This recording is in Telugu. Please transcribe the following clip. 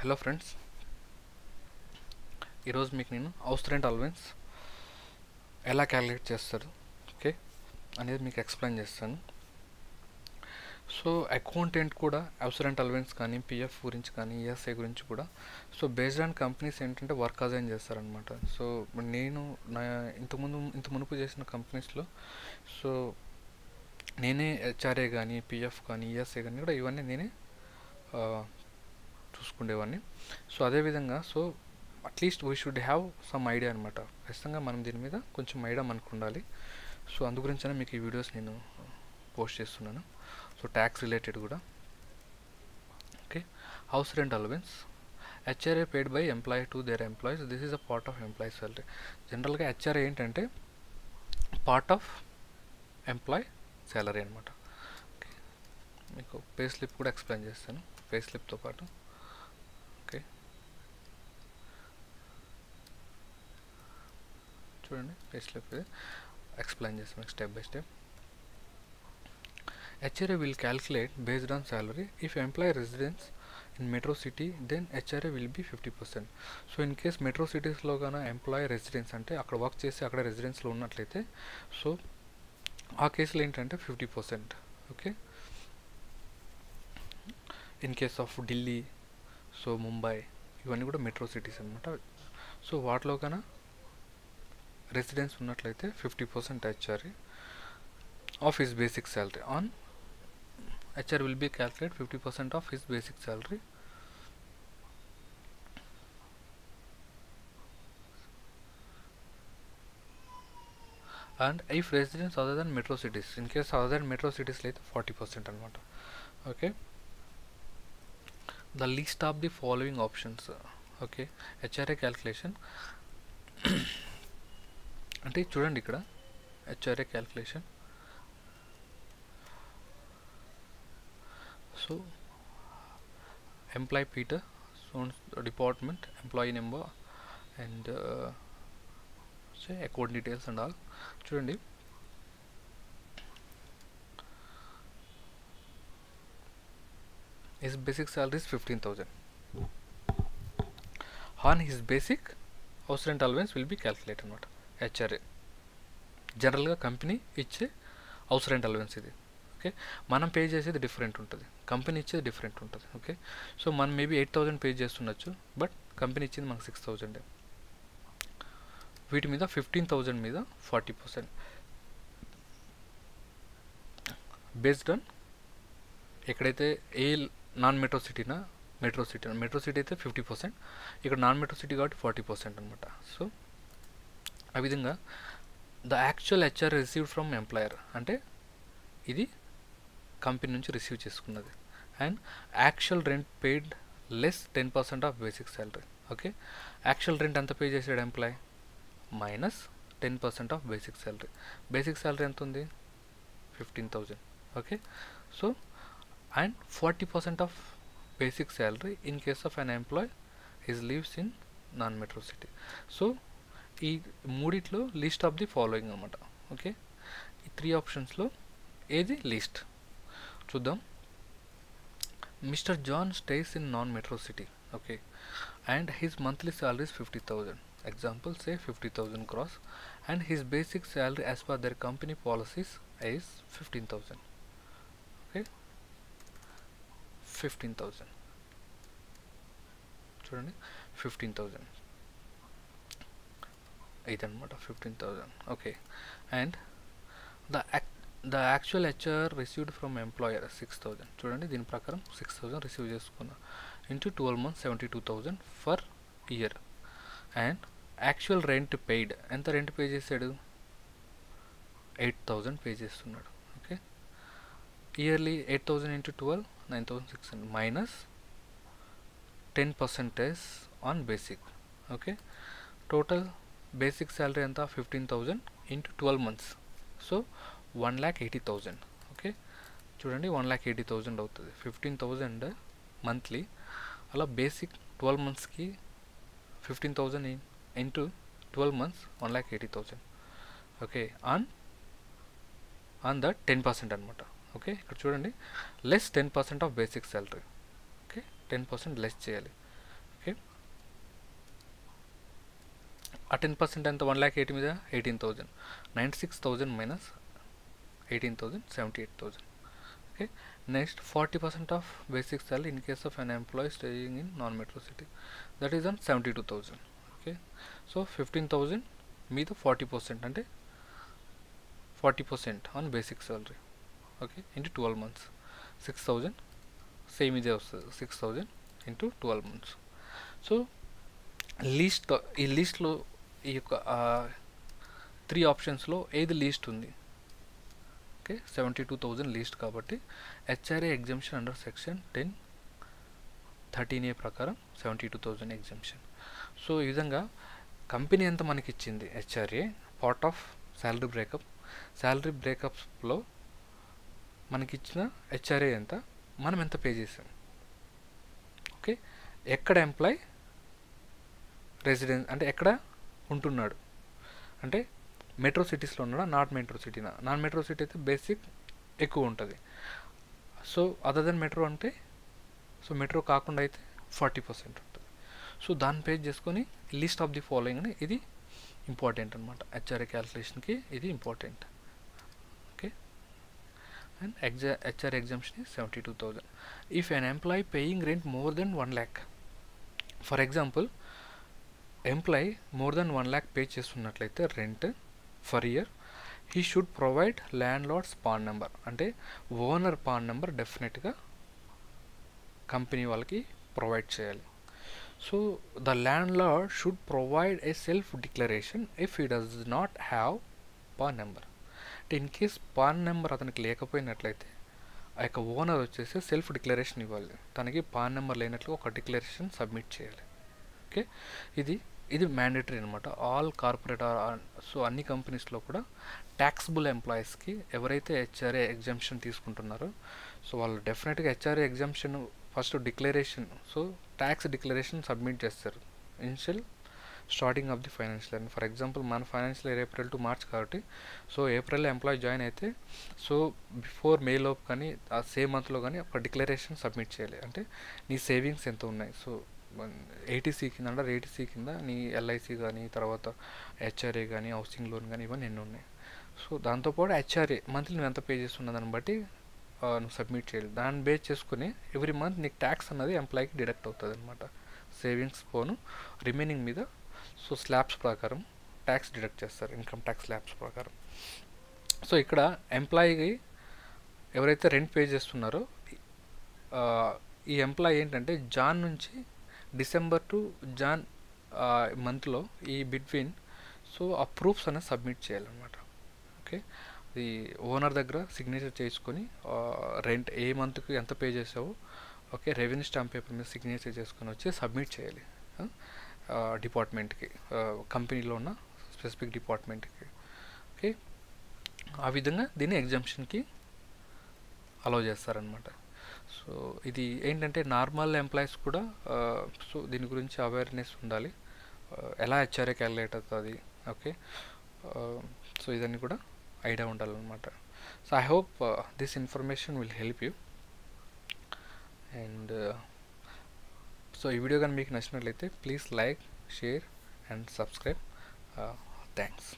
Hello friends. ఈరోజు మీకు నేను హౌస్ రెంట్ అలవెన్స్ ఎలా క్యాలిక్యులేట్ చేస్తారు ఓకే అనేది మీకు ఎక్స్ప్లెయిన్ చేస్తాను. సో అకౌంటెంట్ కూడా హౌస్ రెంట్ అలవెన్స్ కానీ పిఎఫ్ గురించి కానీ ఈఎస్ఐ గురించి కూడా సో బేస్డ్ ఆన్ కంపెనీస్ ఏంటంటే వర్క్ అజైన్ చేస్తారనమాట సో నేను నా ఇంతకుముందు ఇంత మునుపు చేసిన కంపెనీస్లో సో నేనే హెచ్ఆర్ఏ కానీ పిఎఫ్ కానీ ఈఎస్ఐ కానీ కూడా ఇవన్నీ నేనే చూసుకునేవాడిని సో అదేవిధంగా so at least we should have some idea అనమాట ఖచ్చితంగా మనం దీని మీద కొంచెం ఐడియా మనకు ఉండాలి. సో అందు గురించనే మీకు ఈ వీడియోస్ నేను పోస్ట్ చేస్తున్నాను. సో ట్యాక్స్ రిలేటెడ్ కూడా. Okay house rent allowance HRA paid by employee to their employees this is a part of employee salary జనరల్గా హెచ్ఆర్ఏ ఏంటంటే పార్ట్ ఆఫ్ ఎంప్లాయ్ సాలరీ అనమాట ఓకే మీకు పే స్లిప్ కూడా ఎక్స్ప్లెయిన్ చేస్తాను. పే స్లిప్తో పాటు ఓకే చూడండి పే స్లిప్ ఇది ఎక్స్ప్లెయిన్ చేస్తాను step by step HRA will calculate based on salary if employee residence in metro city then HRA will be fifty percent so in case metro సిటీస్లో కానీ ఎంప్లాయీ రెసిడెన్స్ అంటే అక్కడ వర్క్ చేసి అక్కడ రెసిడెన్స్లో ఉన్నట్లయితే సో ఆ కేసులో ఏంటంటే fifty percent okay in case of Delhi so Mumbai ఇవన్నీ కూడా మెట్రో సిటీస్ అనమాట సో వాటిలో కన్నా రెసిడెన్స్ ఉన్నట్లయితే fifty percent HRA of his basic salary on HR will be calculate fifty percent of his basic salary and if residence other than metro cities in case other than metro సిటీస్లో అయితే ఫార్టీ పర్సెంట్ అనమాట okay the least of the following options okay HRA calculation అంటే చూడండి ఇక్కడ HRA calculation so employee Peter sons department employee number and account details and all చూడండి his basic salary is 15000 on his basic house rent allowance will be calculated అనమాట HRA జనరల్గా కంపెనీ ఇచ్చే హౌస్ రెంట్ అలవెన్స్ ఇది. ఓకే? మనం పే చేసేది డిఫరెంట్ ఉంటుంది. కంపెనీ ఇచ్చేది డిఫరెంట్ ఉంటుంది. ఓకే? సో మనం మేబీ ఎయిట్ థౌజండ్ పే చేస్తుండొచ్చు. బట్ కంపెనీ ఇచ్చింది మనకు సిక్స్ థౌజండ్ వీటి మీద ఫిఫ్టీన్ థౌజండ్ మీద ఫార్టీ పర్సెంట్. బేస్డ్ ఆన్ ఎక్కడైతే ఏ non metro సిటీనా? Metro city. Metro city అయితే ఫిఫ్టీ పర్సెంట్. ఇక్కడ నాన్ మెట్రో సిటీ కాబట్టి ఫార్టీ పర్సెంట్ అనమాట సో ఆ విధంగా the actual HR received from employer అంటే ఇది కంపెనీ నుంచి రిసీవ్ చేసుకున్నది. And actual rent paid less ten percent of basic salary okay? Actual rent ఎంత పే చేసాడు employee? Minus ten percent of basic salary basic salary ఎంత ఉంది fifteen thousand. Okay? So and 40% of basic salary in case of an employee is lives in non metro city. So ఈ మూడిట్లో లిస్ట్ ఆఫ్ ది ఫాలోయింగ్ అనమాట ఓకే? ఈ త్రీ ఆప్షన్స్లో ఏది లిస్ట్? చూద్దాం. Mister John stays in non metro city. Okay? And his monthly salaries fifty thousand. Example say fifty thousand gross. And his basic salary as per their company policies is fifteen thousand. Okay? Fifteen thousand. చూడండి. Fifteen thousand. ఇదనమాట fifteen thousand okay and the the actual HR received from employer six thousand చూడండి దీని ప్రకారం సిక్స్ థౌజండ్ రిసీవ్ చేసుకున్నా. Into twelve months seventy two thousand for year and actual rent paid ఎంత రెంట్ పే చేశాడు? ఎయిట్ థౌజండ్ పే చేస్తున్నాడు. Okay yearly eight thousand into twelve nine thousand six hundred minus ten percentage on basic okay total basic salary ఎంత? Fifteen thousand into twelve months. So one lakh eighty thousand. Okay? చూడండి వన్ ల్యాక్ ఎయిటీ థౌజండ్ అవుతుంది. Fifteen thousand monthly. అలా బేసిక్ ట్వెల్వ్ మంత్స్కి fifteen thousand into twelve months one lakh eighty thousand. Okay? On on the ten percent అనమాట ఓకే? ఇక్కడ చూడండి less ten percent of basic salary okay? Ten percent less చేయాలి. ఆ టెన్ పర్సెంట్ ఎంత? వన్ ల్యాక్ ఎయిటీ మీద? Eighteen thousand. Ninety six thousand minus eighteen thousand seventy eight thousand. Okay next forty percent of basic salary in case of an employee staying in non metro city that is on seventy two thousand okay so fifteen thousand మీద ఫార్టీ పర్సెంట్ అంటే forty percent on basic salary okay into twelve months six thousand same ఇదే వస్తుంది. Six thousand into twelve months so least ఈ లీస్ట్లో ఈ యొక్క త్రీ ఆప్షన్స్లో ఏది లీస్ట్ ఉంది? Okay seventy two thousand least కాబట్టి HRA exemption under section ten thirteen A ప్రకారం seventy two thousand exemption so ఈ విధంగా కంపెనీ ఎంత మనకి ఇచ్చింది HRA part of salary breakup salary బ్రేకప్స్లో మనకి ఇచ్చిన హెచ్ఆర్ఏ ఎంత? మనం ఎంత పే చేసాం? ఓకే ఎక్కడ ఎంప్లాయ్ రెసిడెన్స్ అంటే ఎక్కడ ఉంటున్నాడు. అంటే మెట్రో సిటీస్లో ఉన్నాడా? నాట్ మెట్రో సిటీనా నాన్ మెట్రో సిటీ అయితే బేసిక్ ఎక్కువ ఉంటుంది. సో అదర్ దెన్ మెట్రో అంటే సో మెట్రో కాకుండా అయితే ఫార్టీ పర్సెంట్ ఉంటుంది. సో దాన్ని పేజ్ చేసుకొని లిస్ట్ ఆఫ్ ది ఫాలోయింగ్ అని ఇది ఇంపార్టెంట్ అనమాట హెచ్ఆర్ఏ క్యాల్కులేషన్కి ఇది important okay and ఎగ్జా HR exemption seventy two thousand if an employee paying rent more than one lakh for example employee more than one lakh pay చేస్తున్నట్లయితే rent for year he should provide landlord's PAN number అంటే ఓనర్ పాన్ నెంబర్ డెఫినెట్గా కంపెనీ వాళ్ళకి ప్రొవైడ్ చేయాలి. So the landlord should provide a self declaration if he does not have PAN number అంటే ఇన్ కేస్ పాన్ నెంబర్ అతనికి లేకపోయినట్లయితే ఆ యొక్క ఓనర్ వచ్చేసి సెల్ఫ్ డిక్లరేషన్ ఇవ్వాలి. తనకి పాన్ నెంబర్ లేనట్లు ఒక డిక్లరేషన్ సబ్మిట్ చేయాలి. ఓకే ఇది ఇది మ్యాండేటరీ అనమాట ఆల్ కార్పొరేట్ సో అన్ని కంపెనీస్లో కూడా ట్యాక్స్బుల్ ఎంప్లాయీస్కి ఎవరైతే హెచ్ఆర్ఏ ఎగ్జామ్షన్ తీసుకుంటున్నారో సో వాళ్ళు డెఫినెట్గా HRA exemption first declaration so tax declaration submit చేస్తారు. Initial starting of the financial year for example మన financial year April to March కాబట్టి సో ఏప్రిల్లో ఎంప్లాయీ జాయిన్ అయితే సో బిఫోర్ మే లోపు కానీ ఆ సేమ్ మంత్లో కానీ ఒక డిక్లరేషన్ సబ్మిట్ చేయాలి. అంటే నీ సేవింగ్స్ ఎంత ఉన్నాయి? సో ఏటీసీ కింద అంటే ఏటీసీ కింద నీ ఎల్ఐసి కానీ తర్వాత హెచ్ఆర్ఏ కానీ హౌసింగ్ లోన్ కానీ ఇవన్నీ ఎన్ని ఉన్నాయి. సో దాంతోపాటు హెచ్ఆర్ఏ మంత్లీ నువ్వు ఎంత పే చేస్తున్న దాన్ని బట్టి నువ్వు సబ్మిట్ చేయాలి. దాన్ని బేస్ చేసుకుని ఎవ్రీ మంత్ నీకు ట్యాక్స్ అన్నది ఎంప్లాయీకి డిడక్ట్ అవుతుంది అనమాట సేవింగ్స్ పోను రిమైనింగ్ మీద. సో స్లాబ్స్ ప్రకారం ట్యాక్స్ డిడక్ట్ చేస్తారు. ఇన్కమ్ ట్యాక్స్ స్లాబ్స్ ప్రకారం. సో ఇక్కడ ఎంప్లాయీకి ఎవరైతే రెంట్ పే చేస్తున్నారో ఈ ఎంప్లాయీ ఏంటంటే జాన్ నుంచి డిసెంబర్ టు జాన్ మంత్లో ఈ బిట్వీన్ సో ఆ ప్రూఫ్స్ అనేది సబ్మిట్ చేయాలన్నమాట. ఓకే? ఈ ఓనర్ దగ్గర సిగ్నేచర్ చేసుకొని రెంట్ ఏ మంత్కి ఎంత పే చేసావో ఓకే? రెవెన్యూ స్టాంప్ పేపర్ మీద సిగ్నేచర్ చేసుకొని వచ్చి సబ్మిట్ చేయాలి. డిపార్ట్మెంట్కి కంపెనీలో ఉన్న స్పెసిఫిక్ డిపార్ట్మెంట్కి ఓకే? ఆ విధంగా దీన్ని ఎగ్జామ్షన్కి అలౌ చేస్తారనమాట సో ఇది ఏంటంటే నార్మల్ ఎంప్లాయీస్ కూడా సో దీని గురించి అవేర్నెస్ ఉండాలి. ఎలా హెచ్ఆర్ఏ క్యాలిక్యులేట్ అవుతుంది ఓకే? సో ఇదన్నీ కూడా ఐడియా ఉండాలన్నమాట. So I hope this information will help you. And so ఈ వీడియో కానీ మీకు నచ్చినట్లయితే please like share and subscribe. Thanks.